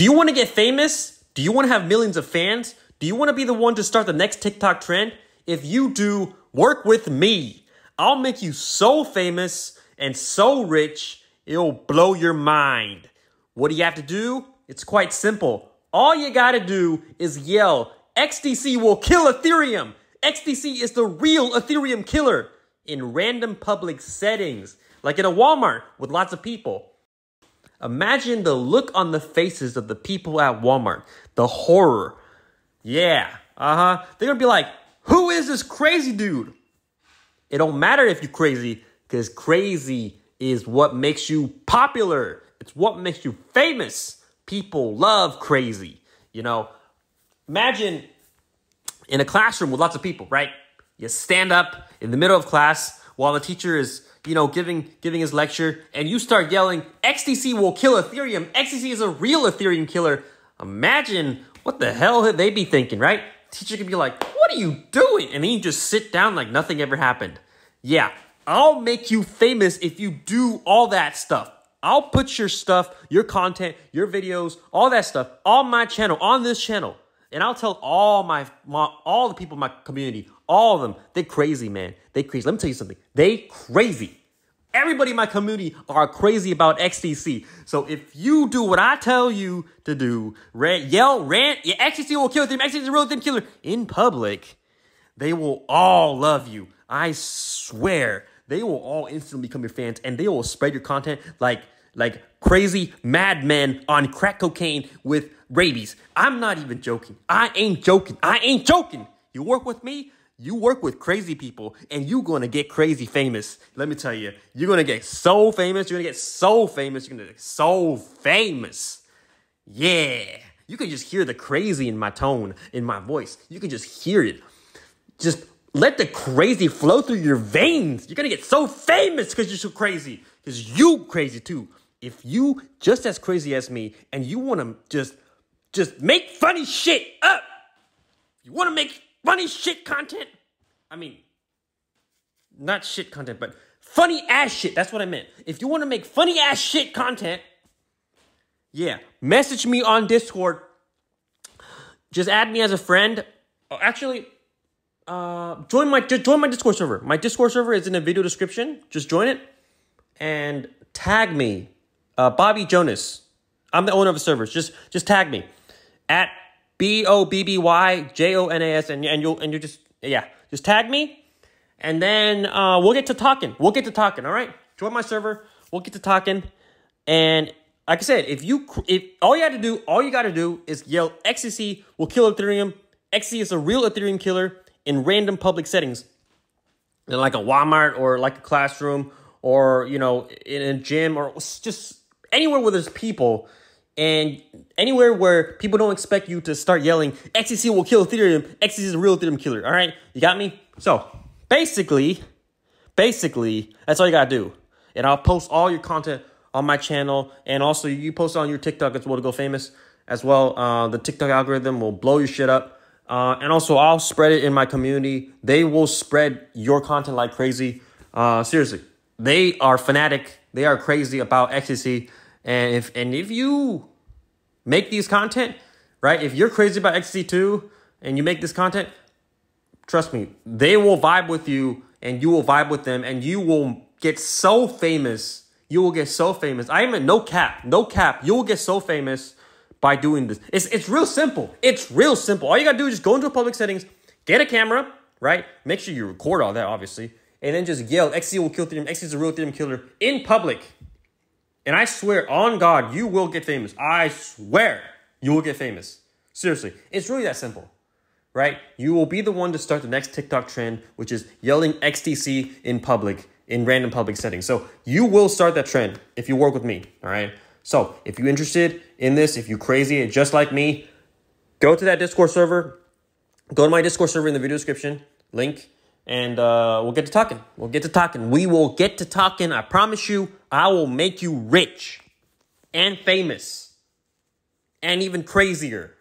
Do you want to get famous? Do you want to have millions of fans? Do you want to be the one to start the next TikTok trend? If you do, work with me. I'll make you so famous and so rich, it'll blow your mind. What do you have to do? It's quite simple. All you gotta do is yell, XDC will kill Ethereum. XDC is the real Ethereum killer in random public settings, like in a Walmart with lots of people. Imagine the look on the faces of the people at Walmart, the horror. Yeah, uh huh. They're gonna be like, who is this crazy dude? It don't matter if you're crazy, because crazy is what makes you popular. It's what makes you famous. People love crazy. You know, imagine in a classroom with lots of people, right? You stand up in the middle of class while the teacher is, you know, giving giving his lecture, and you start yelling, "XDC will kill Ethereum. XDC is a real Ethereum killer." Imagine what the hell they'd be thinking, right? Teacher could be like, "What are you doing?" And then you just sit down like nothing ever happened. Yeah, I'll make you famous if you do all that stuff. I'll put your stuff, your content, your videos, all that stuff on my channel, on this channel. And I'll tell all my, my, all the people in my community, all of them, they crazy, man. They crazy. Let me tell you something. They crazy. Everybody in my community are crazy about XDC. So if you do what I tell you to do, rant, yell, rant, yeah, XDC will kill them. XDC real thing killer in public. They will all love you. I swear, they will all instantly become your fans, and they will spread your content like like crazy madmen on crack cocaine with rabies. I'm not even joking. I ain't joking. I ain't joking. You work with me, you work with crazy people, and you gonna get crazy famous. Let me tell you, you're gonna get so famous. You're gonna get so famous. You're gonna get so famous. Yeah. You can just hear the crazy in my tone, in my voice. You can just hear it. Just let the crazy flow through your veins. You're gonna get so famous because you're so crazy. Because you crazy too if you just as crazy as me and you want to just just make funny shit up, you want to make funny shit content. I mean, not shit content, but funny ass shit. That's what I meant. If you want to make funny ass shit content, yeah, message me on Discord. Just add me as a friend. Oh, actually, uh, join my just join my Discord server. My Discord server is in the video description. Just join it and tag me uh, Bobby Jonas. I'm the owner of the servers. Just just tag me at B O B B Y J O N A S, and and you'll and you just yeah, just tag me, and then uh, we'll get to talking. We'll get to talking. All right, join my server. We'll get to talking, and like I said, if you if all you got to do, all you got to do is yell XDC will kill Ethereum. XDC is a real Ethereum killer in random public settings, in like a Walmart or like a classroom or you know in a gym or just anywhere where there's people and anywhere where people don't expect you to start yelling, XDC will kill Ethereum, XDC is a real Ethereum killer. All right, you got me? So basically, basically, that's all you gotta do. And I'll post all your content on my channel, and also you post on your TikTok as well to go famous as well. Uh, the TikTok algorithm will blow your shit up. Uh, and also, I'll spread it in my community. They will spread your content like crazy. Uh, seriously, they are fanatic. They are crazy about XDC. And if and if you make these content, right? If you're crazy about XC2 and you make this content, trust me, they will vibe with you and you will vibe with them and you will get so famous. You will get so famous. I even no cap, no cap. You will get so famous by doing this. It's it's real simple. It's real simple. All you gotta do is just go into a public settings, get a camera, right? Make sure you record all that, obviously, and then just yell, XDC will kill Ethereum. XDC is a real Ethereum killer in public. And I swear on God, you will get famous. I swear you will get famous. Seriously, it's really that simple, right? You will be the one to start the next TikTok trend, which is yelling XDC in public, in random public settings. So you will start that trend if you work with me, all right? So if you're interested in this, if you're crazy just like me, go to that Discord server. Go to my Discord server in the video description, link and uh, we'll get to talking. We'll get to talking. We will get to talking. I promise you, I will make you rich and famous and even crazier.